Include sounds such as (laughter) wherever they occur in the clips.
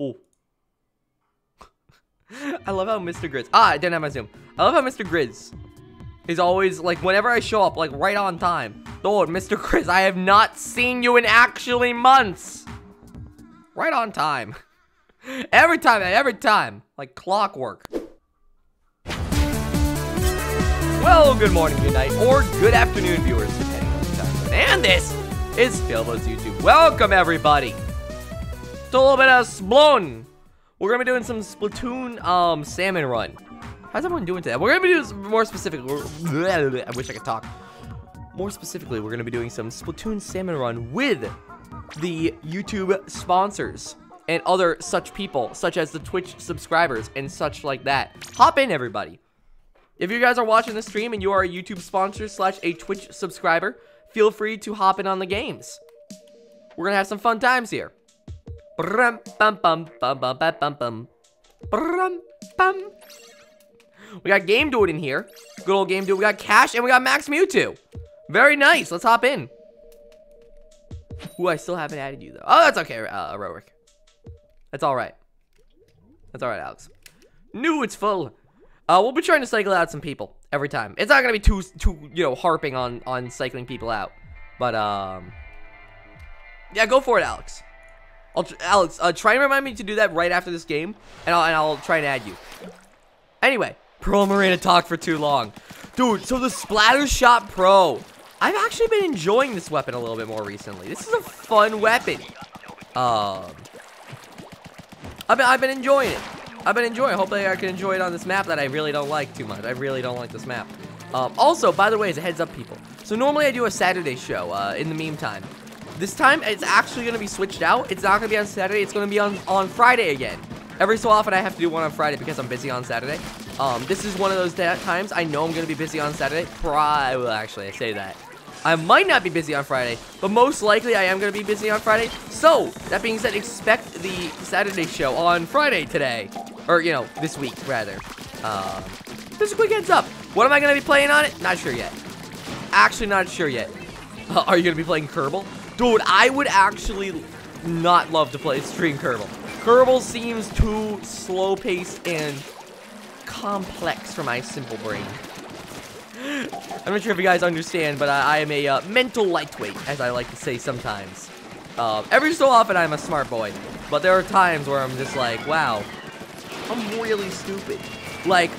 Oh. (laughs) I love how Mr. Grizz. Ah, I didn't have my zoom. I love how Mr. Grizz is always like whenever I show up, like right on time. Lord, Mr. Grizz, I have not seen you in actually months. Right on time. (laughs) Every time, every time. Like clockwork. Well, good morning, good night, or good afternoon, viewers. And this is Failboat's YouTube. Welcome, everybody, a little bit of Splatoon. We're gonna be doing some Splatoon um salmon run. How's everyone doing today? We're gonna be doing more specific. I wish I could talk. More specifically, we're gonna be doing some Splatoon salmon run with the YouTube sponsors and other such people, such as the Twitch subscribers and such like that. Hop in, everybody. If you guys are watching the stream and you are a YouTube sponsor slash a Twitch subscriber, feel free to hop in on the games. We're gonna have some fun times here. Brum, bum, bum, bum, bum, bum, bum, bum. Brum, bum. We got Game Dude in here. Good old Game Dude. We got Cash and we got Max Mewtwo. Very nice. Let's hop in. Ooh, I still haven't added you though. Oh, that's okay, uh, Rowick. That's all right. That's all right, Alex. New, it's full. Uh, we'll be trying to cycle out some people every time. It's not gonna be too, too, you know, harping on on cycling people out, but um, yeah, go for it, Alex. I'll Alex, uh, try and remind me to do that right after this game, and I'll and I'll try and add you. Anyway, Pearl Marina talk for too long, dude. So the Splattershot Pro, I've actually been enjoying this weapon a little bit more recently. This is a fun weapon. Um, I've been I've been enjoying it. I've been enjoying. it. Hopefully, I can enjoy it on this map that I really don't like too much. I really don't like this map. Um, also, by the way, as a heads up, people. So normally I do a Saturday show. Uh, in the meantime, this time it's actually gonna be switched out. It's not gonna be on Saturday. It's gonna be on on Friday again. Every so often I have to do one on Friday because I'm busy on Saturday. Um, this is one of those times I know I'm gonna be busy on Saturday. Pri well, actually, I say that. I might not be busy on Friday, but most likely I am going to be busy on Friday. So, that being said, expect the Saturday show on Friday today. Or, you know, this week, rather. Um, just a quick heads up. What am I going to be playing on it? Not sure yet. Actually not sure yet. Uh, (laughs) are you going to be playing Kerbal? Dude, I would actually not love to play stream Kerbal. Kerbal seems too slow-paced and complex for my simple brain. I'm not sure if you guys understand, but I, I am a uh, mental lightweight, as I like to say sometimes. Uh, every so often, I'm a smart boy, but there are times where I'm just like, wow, I'm really stupid. Like,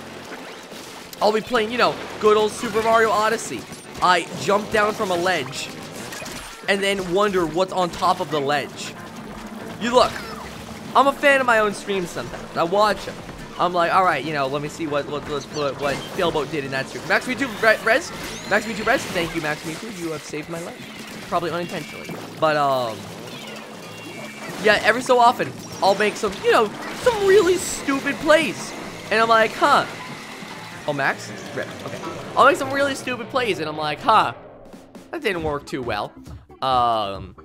I'll be playing, you know, good old Super Mario Odyssey. I jump down from a ledge, and then wonder what's on top of the ledge. You look, I'm a fan of my own streams sometimes. I watch them. I'm like, all right, you know, let me see what what what, what, Failboat did in that stream. Max Mewtwo Res, Max Mewtwo Res, thank you, Max Mewtwo. You have saved my life, probably unintentionally, but um, yeah, every so often I'll make some, you know, some really stupid plays, and I'm like, huh. Oh, Max, rip. Okay, I'll make some really stupid plays, and I'm like, huh, that didn't work too well. Um,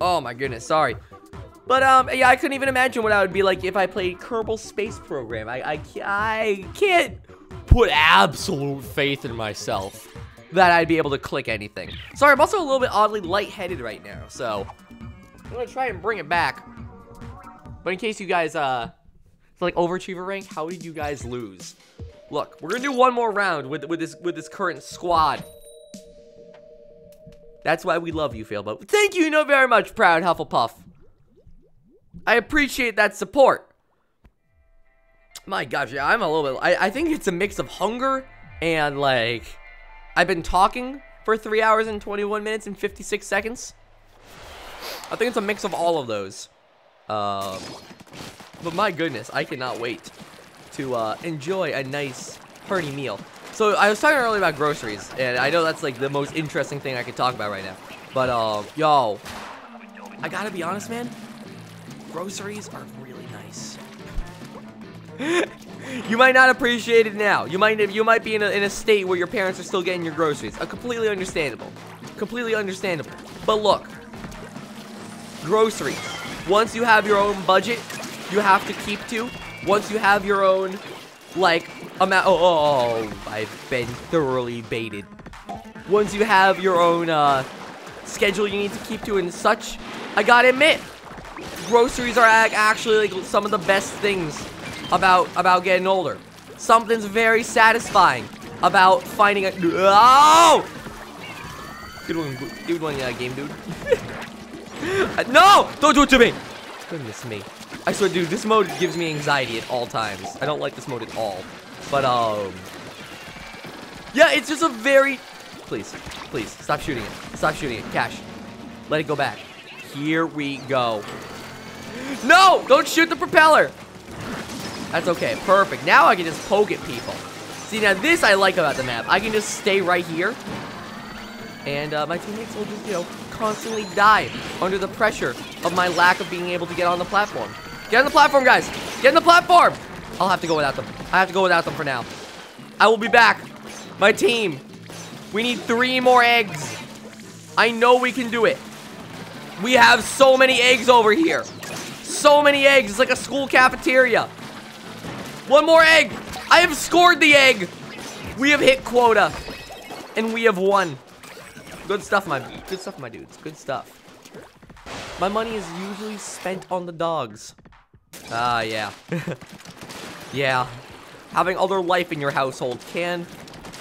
oh my goodness, sorry. But, um, yeah, I couldn't even imagine what I would be like if I played Kerbal Space Program. I, I, I can't put absolute faith in myself that I'd be able to click anything. Sorry, I'm also a little bit oddly lightheaded right now, so I'm gonna try and bring it back. But in case you guys, uh, like overachiever rank, how did you guys lose? Look, we're gonna do one more round with with this with this current squad. That's why we love you, Failboat. Thank you, you know very much, proud Hufflepuff. I appreciate that support. My gosh, yeah, I'm a little bit... I, I think it's a mix of hunger and, like... I've been talking for 3 hours and 21 minutes and 56 seconds. I think it's a mix of all of those. Um, but my goodness, I cannot wait to uh, enjoy a nice, hearty meal. So, I was talking earlier about groceries, and I know that's, like, the most interesting thing I could talk about right now. But, um, yo, I gotta be honest, man groceries are really nice. (laughs) you might not appreciate it now. You might you might be in a, in a state where your parents are still getting your groceries. Uh, completely understandable. Completely understandable. But look, groceries. Once you have your own budget, you have to keep to. Once you have your own, like, amount. Oh, oh, oh I've been thoroughly baited. Once you have your own uh, schedule you need to keep to and such, I gotta admit, groceries are actually like some of the best things about about getting older. Something's very satisfying about finding a. Oh! Good one, good one, uh, game dude. (laughs) No! Don't do it to me! Goodness me. I swear, dude, this mode gives me anxiety at all times. I don't like this mode at all. But, um... Yeah, it's just a very... Please, please, stop shooting it. Stop shooting it. Cash. Let it go back. Here we go. No! Don't shoot the propeller! That's okay. Perfect. Now I can just poke at people. See, now this I like about the map. I can just stay right here. And uh, my teammates will just, you know, constantly die under the pressure of my lack of being able to get on the platform. Get on the platform, guys. Get on the platform. I'll have to go without them. I have to go without them for now. I will be back. My team. We need three more eggs. I know we can do it. We have so many eggs over here. So many eggs. It's like a school cafeteria. One more egg. I have scored the egg. We have hit quota. And we have won. Good stuff, my good stuff, my dudes. Good stuff. My money is usually spent on the dogs. Ah, yeah. (laughs) yeah. Having other life in your household can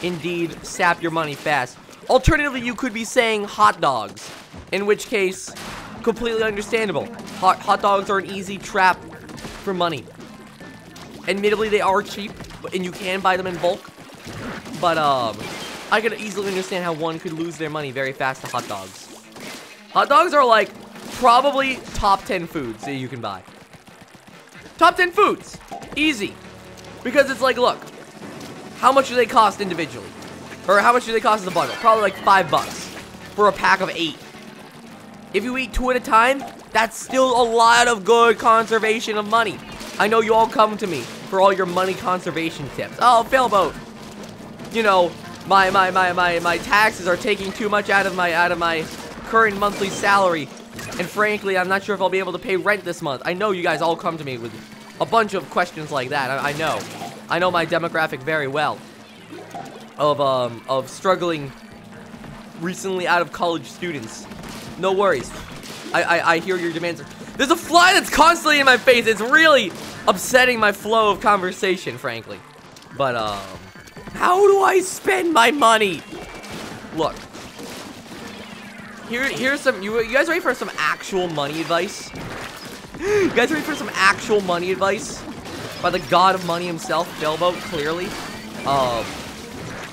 indeed sap your money fast. Alternatively, you could be saying hot dogs. In which case, completely understandable. Hot, hot dogs are an easy trap for money. Admittedly, they are cheap, and you can buy them in bulk. But, um, I could easily understand how one could lose their money very fast to hot dogs. Hot dogs are like probably top 10 foods that you can buy. Top 10 foods. Easy. Because it's like, look, how much do they cost individually? Or how much do they cost as a bundle? Probably like five bucks for a pack of eight. If you eat two at a time, that's still a lot of good conservation of money. I know you all come to me for all your money conservation tips. Oh, Failboat. You know, my my my my my taxes are taking too much out of my out of my current monthly salary. And frankly, I'm not sure if I'll be able to pay rent this month. I know you guys all come to me with a bunch of questions like that. I, I know. I know my demographic very well. Of um of struggling recently out of college students. No worries. I, I, I hear your demands. There's a fly that's constantly in my face. It's really upsetting my flow of conversation, frankly. But, um, how do I spend my money? Look. Here, here's some, you, you guys ready for some actual money advice? (gasps) You guys ready for some actual money advice? By the god of money himself, Failboat, clearly. Um,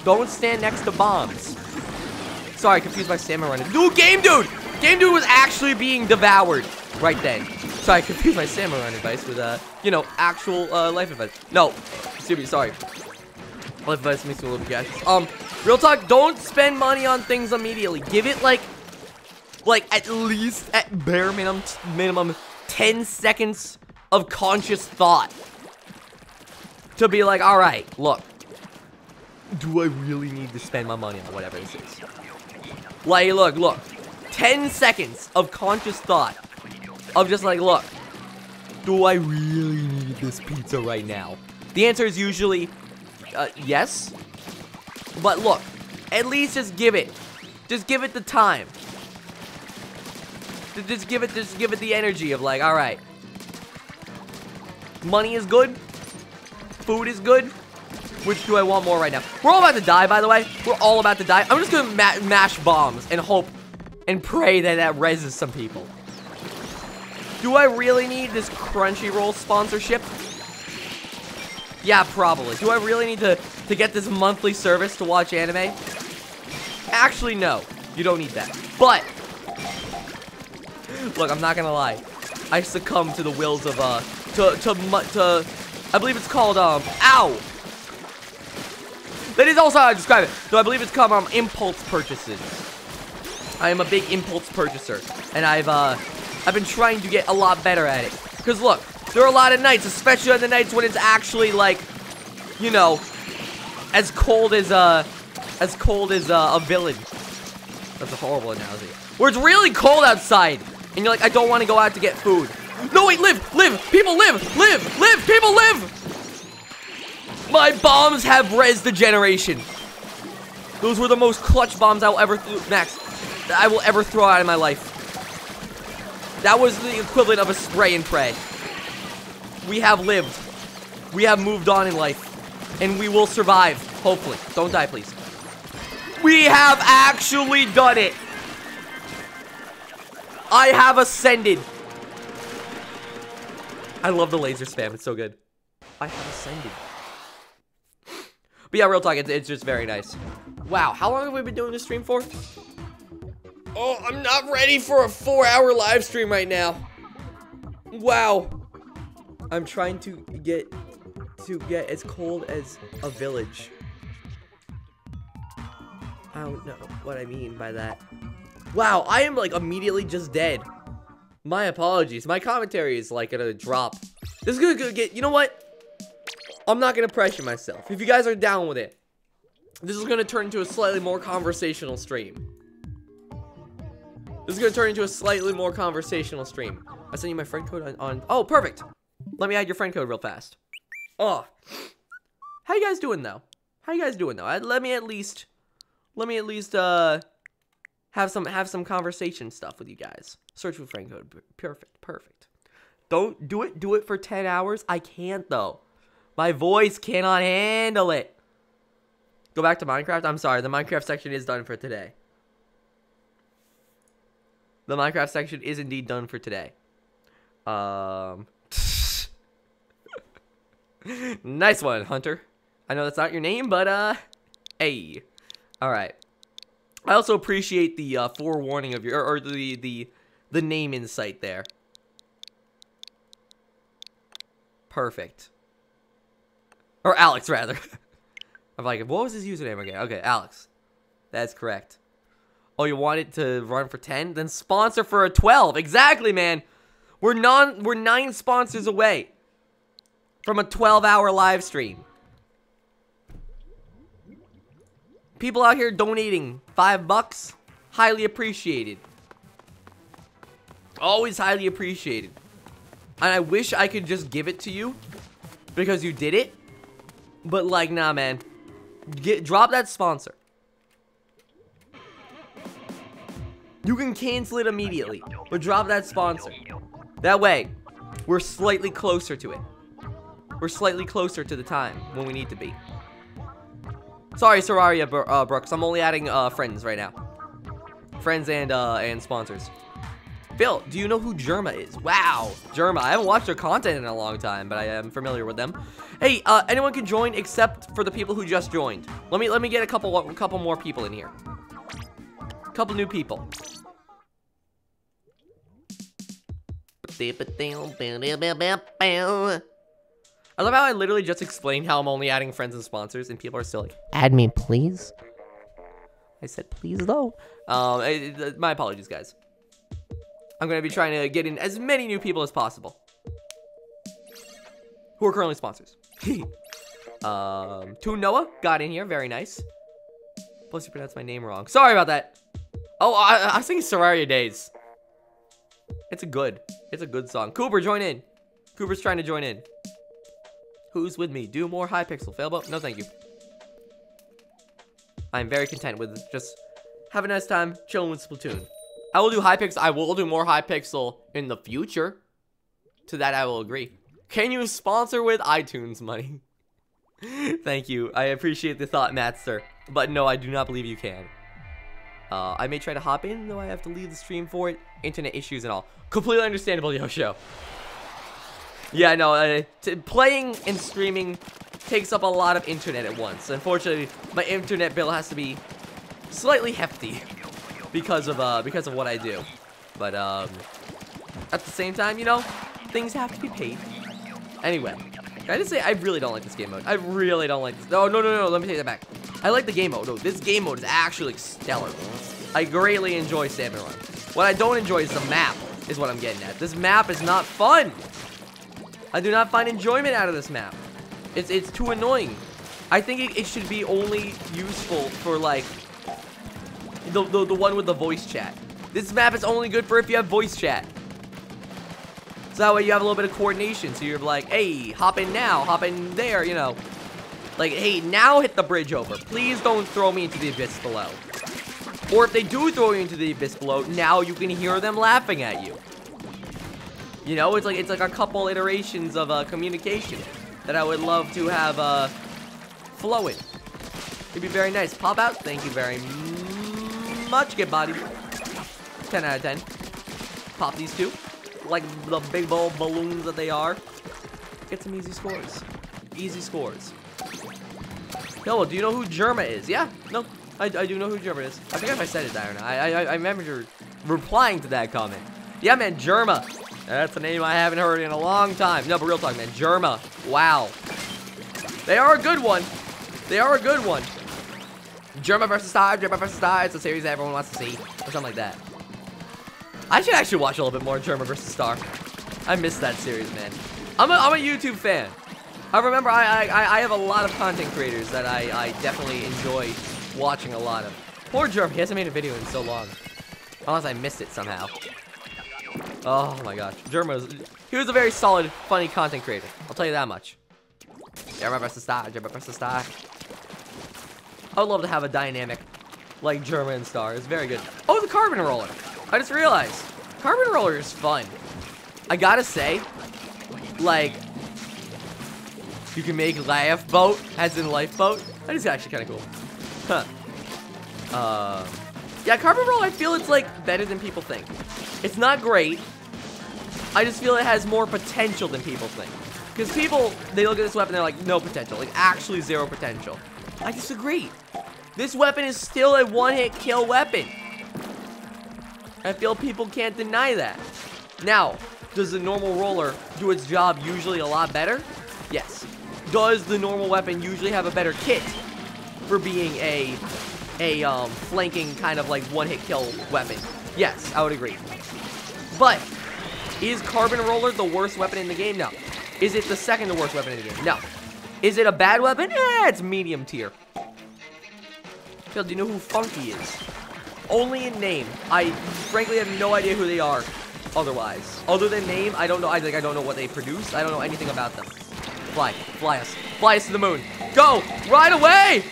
don't stand next to bombs. Sorry, confused my salmon running. Dude, Game Dude! Game Dude was actually being devoured right then. Sorry, I confused my salmon run advice with, uh, you know, actual, uh, life advice. No, excuse me, sorry. Life advice makes me a little bit gaseous. Um, real talk, don't spend money on things immediately. Give it, like, like, at least, at bare minimum, minimum, 10 seconds of conscious thought. To be like, alright, look. Do I really need to spend my money on whatever this is? Like, look, look. 10 seconds of conscious thought. Of just like, look. Do I really need this pizza right now? The answer is usually, uh, yes. But look, at least just give it. Just give it the time. Just give it, just give it the energy of like, all right. Money is good. Food is good. Which do I want more right now? We're all about to die, by the way. We're all about to die. I'm just gonna ma mash bombs and hope and pray that that reses some people. Do I really need this Crunchyroll sponsorship? Yeah, probably. Do I really need to, to get this monthly service to watch anime? Actually, no. You don't need that. But, look, I'm not gonna lie. I succumb to the wills of, uh, to, to, to, I believe it's called, um, ow! That is also how I describe it. Though I believe it's called, um, impulse purchases. I am a big impulse purchaser. And I've, uh, I've been trying to get a lot better at it. Because look, there are a lot of nights, especially on the nights when it's actually, like, you know, as cold as, uh, as cold as, uh, a village. That's a horrible analogy. Where it's really cold outside. And you're like, I don't want to go out to get food. No, wait, live, live, people live, live, live, people live! My bombs have res the generation. Those were the most clutch bombs I will ever, Max, that I will ever throw out in my life. That was the equivalent of a spray and pray. We have lived. We have moved on in life. And we will survive, hopefully. Don't die, please. We have actually done it. I have ascended. I love the laser spam. It's so good. I have ascended. But yeah, real talk, it's, it's just very nice. Wow, how long have we been doing this stream for? Oh, I'm not ready for a four hour live stream right now. Wow. I'm trying to get to get as cold as a village. I don't know what I mean by that. Wow, I am like immediately just dead. My apologies. My commentary is like gonna drop. This is gonna get, you know what? I'm not gonna pressure myself. If you guys are down with it, this is gonna turn into a slightly more conversational stream. This is gonna turn into a slightly more conversational stream. I sent you my friend code on, on oh, perfect. Let me add your friend code real fast. Oh, how you guys doing though? How you guys doing though? I, let me at least, let me at least uh have some have some conversation stuff with you guys. Search for friend code. Perfect, perfect. Don't do it. Do it for ten hours. I can't though. My voice cannot handle it. Go back to Minecraft. I'm sorry. The Minecraft section is done for today. The Minecraft section is indeed done for today. Um. (laughs) nice one, Hunter. I know that's not your name, but, uh, hey. All right. I also appreciate the uh, forewarning of your, or, or the, the, the name insight there. Perfect. Or Alex, rather. (laughs) I'm like, what was his username again? Okay, Alex. That's correct. Oh, you want it to run for 10? Then sponsor for a 12. Exactly, man. We're non we're 9 sponsors away from a 12-hour live stream. People out here donating 5 bucks, highly appreciated. Always highly appreciated. And I wish I could just give it to you because you did it. But like, nah, man. Get drop that sponsor. You can cancel it immediately, but drop that sponsor. That way, we're slightly closer to it. We're slightly closer to the time when we need to be. Sorry, Sararia uh, Brooks. I'm only adding uh, friends right now. Friends and uh, and sponsors. Phil, do you know who Jerma is? Wow, Jerma. I haven't watched their content in a long time, but I am familiar with them. Hey, uh, anyone can join except for the people who just joined. Let me let me get a couple a couple more people in here. A couple new people. I love how I literally just explained how I'm only adding friends and sponsors, and people are still like, "Add me, please." I said, "Please, though." Um, my apologies, guys. I'm going to be trying to get in as many new people as possible. Who are currently sponsors. (laughs) um, Toon Noah got in here. Very nice. Plus you pronounced my name wrong. Sorry about that. Oh, I, I was thinking Days. It's a good. It's a good song. Cooper, join in. Cooper's trying to join in. Who's with me? Do more Hypixel. Failboat? No, thank you. I'm very content with just have a nice time chilling with Splatoon. I will do Hypixel. I will do more Hypixel in the future. To that, I will agree. Can you sponsor with iTunes money? (laughs) Thank you. I appreciate the thought, Matster. But no, I do not believe you can. Uh, I may try to hop in, though I have to leave the stream for it. Internet issues and all. Completely understandable, Yosho. Yeah, no, uh, playing and streaming takes up a lot of internet at once. Unfortunately, my internet bill has to be slightly hefty (laughs) because of uh because of what I do. But um at the same time, you know, things have to be paid. Anyway, I just say I really don't like this game mode. I really don't like this. No, no, no, no, let me take that back. I like the game mode. No, this game mode is actually stellar. I greatly enjoy Salmon Run. What I don't enjoy is the map, is what I'm getting at. This map is not fun. I do not find enjoyment out of this map. It's, it's too annoying. I think it, it should be only useful for, like, the, the, the one with the voice chat. This map is only good for if you have voice chat. So that way you have a little bit of coordination. So you're like, hey, hop in now, hop in there, you know. Like, hey, now hit the bridge over. Please don't throw me into the abyss below. Or if they do throw you into the abyss below, now you can hear them laughing at you. You know, it's like it's like a couple iterations of uh, communication that I would love to have uh, flowing. It'd be very nice. Pop out. Thank you very much. Get body. 10 out of 10. Pop these two. Like the big ball balloons that they are. Get some easy scores. Easy scores. Hello, do you know who Jerma is? Yeah, no, I, I do know who Jerma is. I forget if I said it that or not. I, I, I remember replying to that comment. Yeah, man, Jerma. That's a name I haven't heard in a long time. No, but real talk, man. Jerma. Wow. They are a good one. They are a good one. Jerma versus Star, Jerma versus Star. It's a series that everyone wants to see. Or something like that. I should actually watch a little bit more Jerma versus Star. I missed that series, man. I'm a, I'm a YouTube fan. I remember I, I, I have a lot of content creators that I, I definitely enjoy watching a lot of. Poor Jerma, he hasn't made a video in so long. Unless I missed it somehow. Oh my gosh. Jerma was, he was a very solid, funny content creator. I'll tell you that much. Jerma versus Star, Jerma versus Star. I would love to have a dynamic like Jerma and Star. It's very good. Oh, the Carbon Roller. I just realized. Carbon Roller is fun. I gotta say, like, you can make laugh boat, as in lifeboat. That is actually kind of cool. Huh. Uh, yeah, Carbon Roll, I feel it's, like, better than people think. It's not great. I just feel it has more potential than people think. Because people, they look at this weapon, they're like, no potential. Like, actually zero potential. I disagree. This weapon is still a one-hit kill weapon. I feel people can't deny that. Now, does the normal roller do its job usually a lot better? Yes. Does the normal weapon usually have a better kit for being a a um, flanking kind of like one-hit kill weapon? Yes, I would agree. But is Carbon Roller the worst weapon in the game? No. Is it the second worst weapon in the game? No. Is it a bad weapon? Eh, it's medium tier. Phil, do you know who Funky is? Only in name. I frankly have no idea who they are otherwise. Other than name, I don't know. I like I don't know what they produce. I don't know anything about them. Fly, fly us, fly us to the moon. Go, right away!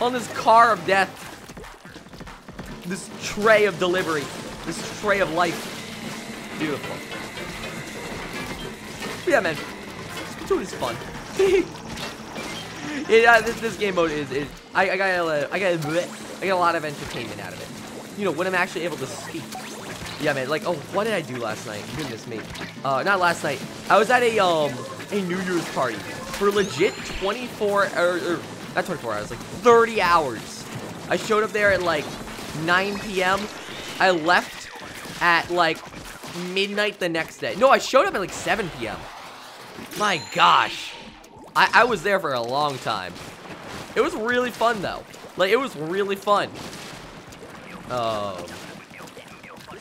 On this car of death. This tray of delivery. This tray of life. Beautiful. But yeah, man. Splatoon is fun. (laughs) it, uh, this, this game mode is, is I, I got a, I got a, I got a lot of entertainment out of it. You know, when I'm actually able to speak. Yeah, man, like, oh, what did I do last night? Goodness me. Uh, not last night. I was at a, um, a New Year's party for legit 24, or, or not 24 hours, like 30 hours. I showed up there at, like, 9 p.m. I left at, like, midnight the next day. No, I showed up at, like, 7 p.m. My gosh. I, I was there for a long time. It was really fun, though. Like, it was really fun. Um...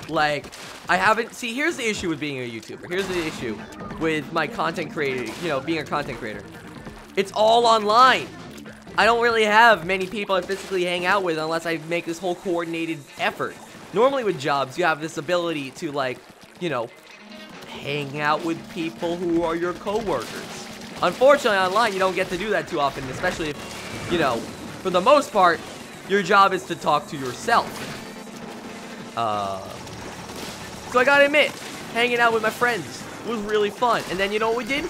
Like, I haven't, see, here's the issue with being a YouTuber. Here's the issue with my content creator, you know, being a content creator. It's all online. I don't really have many people I physically hang out with unless I make this whole coordinated effort. Normally with jobs, you have this ability to, like, you know, hang out with people who are your coworkers. Unfortunately, online, you don't get to do that too often, especially if, you know, for the most part, your job is to talk to yourself. Uh, so I gotta admit, hanging out with my friends was really fun. And then you know what we did?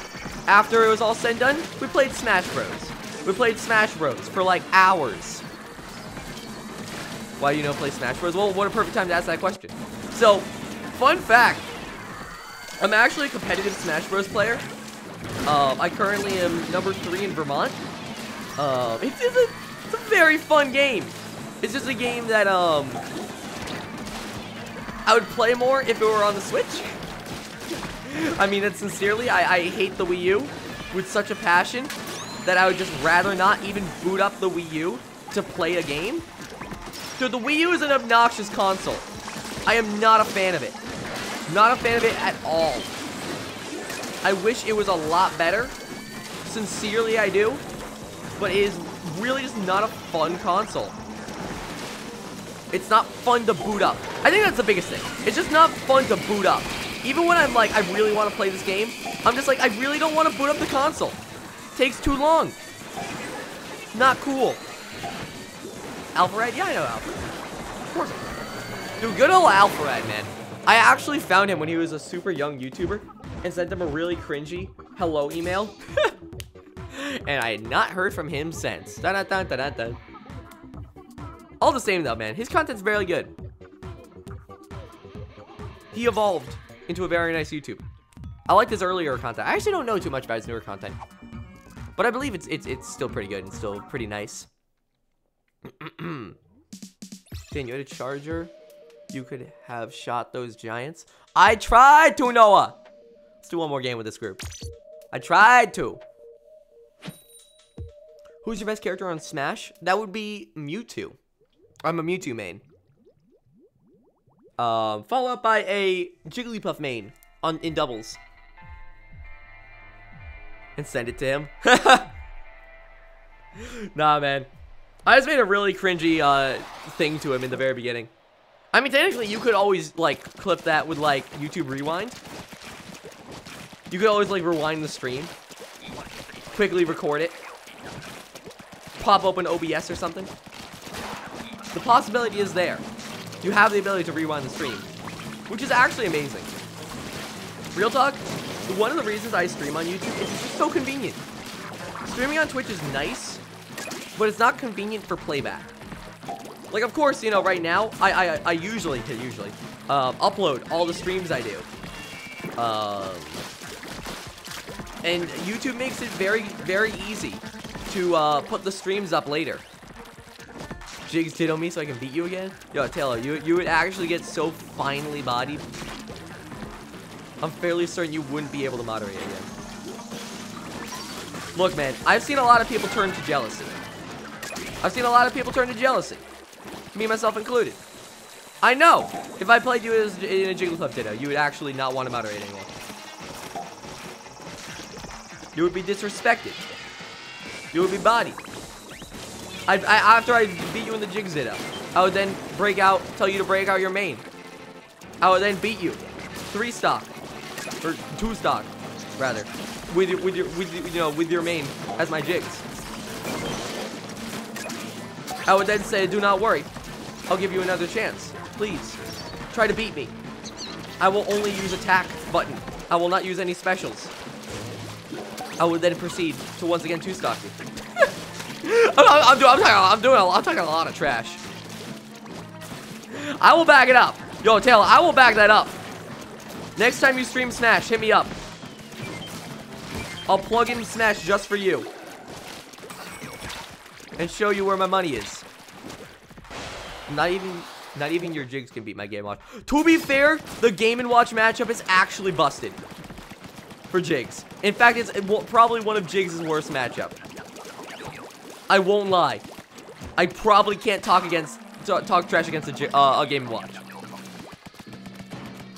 After it was all said and done, we played Smash Bros. We played Smash Bros for like hours. Why do you know play Smash Bros? Well, what a perfect time to ask that question. So, fun fact. I'm actually a competitive Smash Bros player. Um, I currently am number three in Vermont. Um, it's, it's, a, it's a very fun game. It's just a game that, um, I would play more if it were on the Switch. (laughs) I mean it sincerely. I, I hate the Wii U with such a passion that I would just rather not even boot up the Wii U to play a game. Dude, the Wii U is an obnoxious console. I am not a fan of it. Not a fan of it at all. I wish it was a lot better. Sincerely, I do. But it is really just not a fun console. It's not fun to boot up. I think that's the biggest thing. It's just not fun to boot up. Even when I'm like, I really want to play this game, I'm just like, I really don't want to boot up the console. Takes too long. Not cool. Alpharad? Yeah, I know Alpharad. Of course. Dude, good old Alpharad, man. I actually found him when he was a super young YouTuber and sent him a really cringy hello email. (laughs) and I had not heard from him since. Dun, dun, dun. All the same though, man. His content's very good. He evolved into a very nice YouTube. I liked his earlier content. I actually don't know too much about his newer content. But I believe it's it's it's still pretty good and still pretty nice. (clears throat) Dan, you had a charger? You could have shot those giants. I tried to, Noah! Let's do one more game with this group. I tried to. Who's your best character on Smash? That would be Mewtwo. I'm a Mewtwo main. Um, followed up by a Jigglypuff main on in doubles. And send it to him. (laughs) nah, man. I just made a really cringy uh, thing to him in the very beginning. I mean, technically, you could always, like, clip that with, like, YouTube Rewind. You could always, like, rewind the stream. Quickly record it. Pop open OBS or something. The possibility is there. You have the ability to rewind the stream. Which is actually amazing. Real talk, one of the reasons I stream on YouTube is it's just so convenient. Streaming on Twitch is nice, but it's not convenient for playback. Like, of course, you know, right now, I I, I usually, usually, um, upload all the streams I do. Um, and YouTube makes it very, very easy to uh, put the streams up later. Jigs did on me so I can beat you again? Yo, Taylor, you, you would actually get so finely bodied. I'm fairly certain you wouldn't be able to moderate again. Look, man, I've seen a lot of people turn to jealousy. I've seen a lot of people turn to jealousy. Me, myself included. I know. If I played you as in a Jigglypuff Ditto, you would actually not want to moderate anymore. You would be disrespected. You would be bodied. I, I, after I beat you in the Jigs Ditto, I would then break out, tell you to break out your main. I would then beat you. Three stock. Or two stock, rather. With your, with your, with your, you know, with your main as my jigs. I would then say, do not worry. I'll give you another chance. Please. Try to beat me. I will only use attack button. I will not use any specials. I would then proceed to once again two-stock you. (laughs) I'm, I'm, I'm, doing, I'm, talking, I'm doing, a, I'm talking a lot of trash. I will back it up. Yo, Taylor, I will back that up. Next time you stream Smash, hit me up. I'll plug in Smash just for you. And show you where my money is. Not even not even your jigs can beat my Game Watch. To be fair, the Game & Watch matchup is actually busted. For Jigs. In fact, it's probably one of Jigs' worst matchup. I won't lie. I probably can't talk against talk trash against a, uh, a Game & Watch.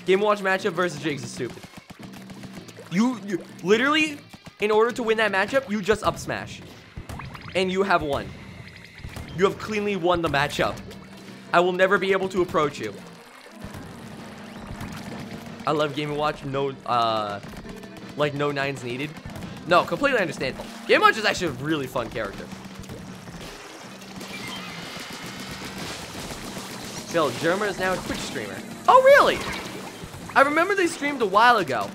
Game Watch matchup versus Jigs is stupid. You, you literally, in order to win that matchup, you just up smash. And you have won. You have cleanly won the matchup. I will never be able to approach you. I love Game Watch. No, uh, like no nines needed. No, completely understandable. Game Watch is actually a really fun character. Phil, Jerma is now a Twitch streamer. Oh, really? I remember they streamed a while ago.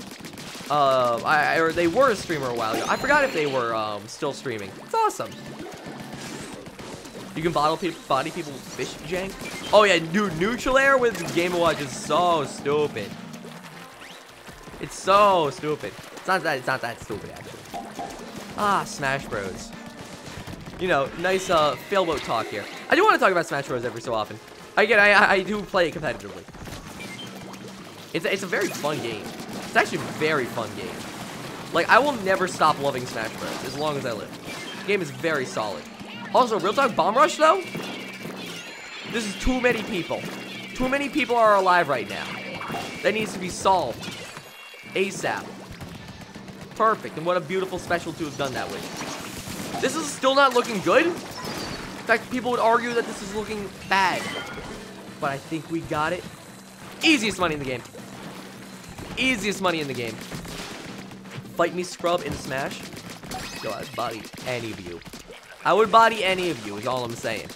Uh, I, or they were a streamer a while ago. I forgot if they were um, still streaming. It's awesome. You can bottle people, body people with fish jank. Oh yeah, dude, neutral air with Game & Watch is so stupid. It's so stupid. It's not that. It's not that stupid actually. Ah, Smash Bros. You know, nice uh, failboat talk here. I do want to talk about Smash Bros. every so often. Again, I I do play it competitively. It's a, it's a very fun game. It's actually a very fun game. Like I will never stop loving Smash Bros. as long as I live. Game is very solid. Also, real talk, Bomb Rush, though? This is too many people. Too many people are alive right now. That needs to be solved. ASAP. Perfect, and what a beautiful special to have done that with. This is still not looking good. In fact, people would argue that this is looking bad. But I think we got it. Easiest money in the game. Easiest money in the game. Fight me, Scrub, in Smash. Go out, body any of you. I would body any of you is all I'm saying.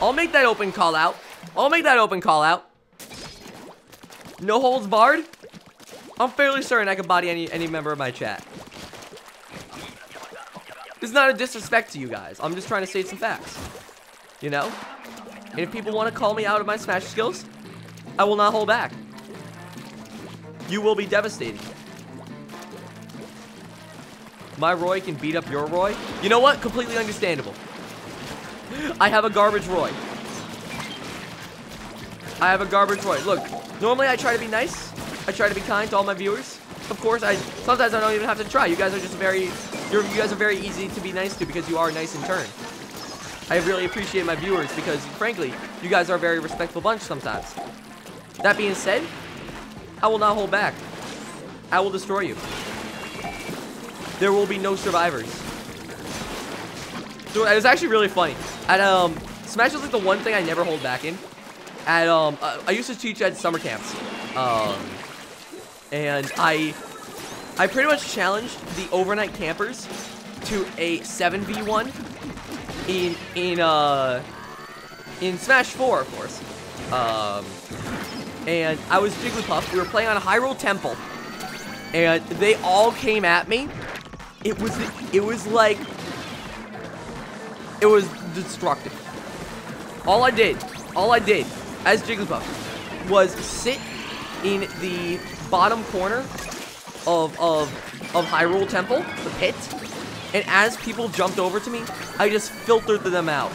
I'll make that open call out. I'll make that open call out. No holds barred? I'm fairly certain I can body any, any member of my chat. Is not a disrespect to you guys. I'm just trying to state some facts. You know? And if people want to call me out of my Smash skills, I will not hold back. You will be devastated. My Roy can beat up your Roy. You know what? Completely understandable. I have a garbage Roy. I have a garbage Roy. Look, normally I try to be nice. I try to be kind to all my viewers. Of course, I sometimes I don't even have to try. You guys are just very, you guys are very easy to be nice to because you are nice in turn. I really appreciate my viewers because, frankly, you guys are a very respectful bunch sometimes. That being said, I will not hold back. I will destroy you. There will be no survivors. So it was actually really funny. At um, Smash was like the one thing I never hold back in. At um, I used to teach at summer camps. Um, and I, I pretty much challenged the overnight campers to a 7v1 in in uh in Smash 4, of course. Um, and I was Jigglypuff. We were playing on Hyrule Temple, and they all came at me. It was it was like it was destructive. All I did, all I did as Jigglypuff was sit in the bottom corner of of of Hyrule Temple, the pit, and as people jumped over to me, I just filtered them out.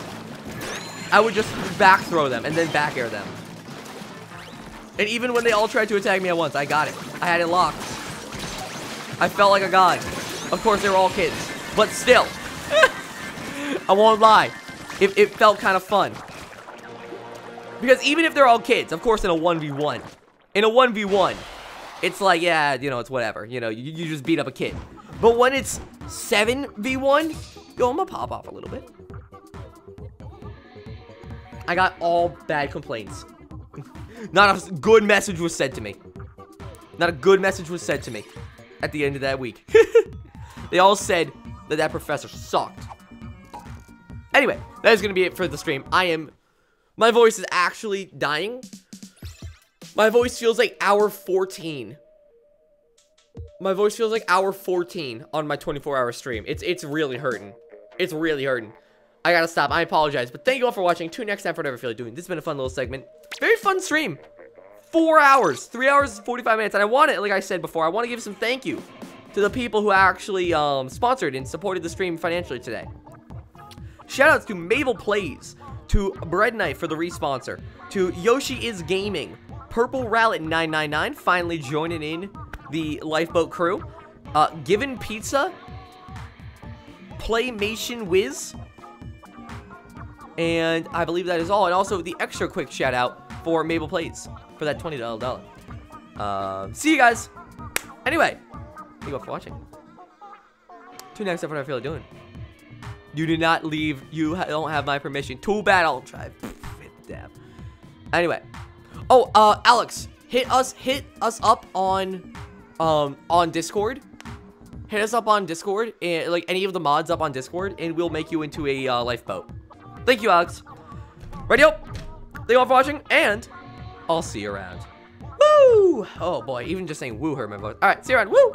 I would just back throw them and then back air them. And even when they all tried to attack me at once, I got it. I had it locked. I felt like a god. Of course, they were all kids. But still, (laughs) I won't lie. It, it felt kind of fun. Because even if they're all kids, of course in a 1v1, in a 1v1, it's like, yeah, you know, it's whatever. You know, you, you just beat up a kid. But when it's 7v1, yo, I'm gonna pop off a little bit. I got all bad complaints. Not a good message was said to me. Not a good message was said to me at the end of that week. (laughs) they all said that that professor sucked. Anyway, that is going to be it for the stream. I am... My voice is actually dying. My voice feels like hour 14. My voice feels like hour 14 on my 24-hour stream. It's it's really hurting. It's really hurting. I gotta stop. I apologize. But thank you all for watching. Tune next time for whatever feel like doing. This has been a fun little segment. Very fun stream. Four hours. Three hours, 45 minutes. And I want it, like I said before, I want to give some thank you to the people who actually um, sponsored and supported the stream financially today. Shoutouts to Mabel Plays, to Bread Knight for the responsor, to Yoshi is Gaming, Purple Rallet 999 finally joining in the lifeboat crew, uh, Given Pizza, Playmation Wiz, and I believe that is all. And also the extra quick shout out for Mabel Plays for that $20. Um, see you guys. Anyway, thank you all for watching. Tune next up what I feel like doing. You did not leave. You don't have my permission. Too bad. I'll try. Damn. Anyway. Oh, uh, Alex, hit us, hit us up on, um, on Discord. Hit us up on Discord, and like any of the mods up on Discord, and we'll make you into a uh, lifeboat. Thank you, Alex. Radio. Thank you all for watching, and I'll see you around. Woo! Oh boy, even just saying woo hurt my voice. All right, see you around. Woo!